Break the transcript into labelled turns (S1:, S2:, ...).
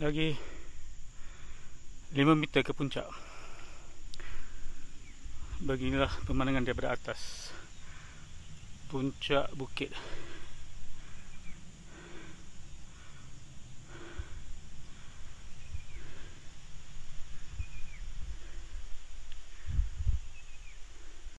S1: lagi 5 meter ke puncak. Beginilah pemandangan daripada atas puncak bukit.